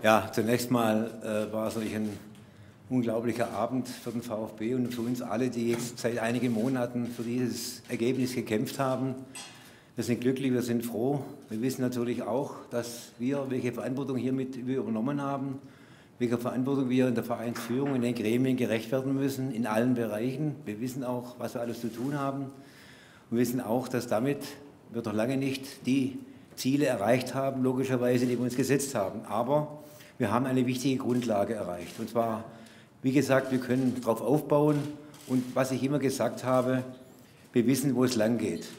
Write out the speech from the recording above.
Ja, zunächst mal äh, war es natürlich ein unglaublicher Abend für den VfB und für uns alle, die jetzt seit einigen Monaten für dieses Ergebnis gekämpft haben. Wir sind glücklich, wir sind froh. Wir wissen natürlich auch, dass wir, welche Verantwortung hiermit wir übernommen haben, welche Verantwortung wir in der Vereinsführung, in den Gremien gerecht werden müssen, in allen Bereichen. Wir wissen auch, was wir alles zu tun haben. Wir wissen auch, dass damit wir doch lange nicht die Ziele erreicht haben, logischerweise, die wir uns gesetzt haben. Aber wir haben eine wichtige Grundlage erreicht. Und zwar, wie gesagt, wir können darauf aufbauen. Und was ich immer gesagt habe, wir wissen, wo es lang geht.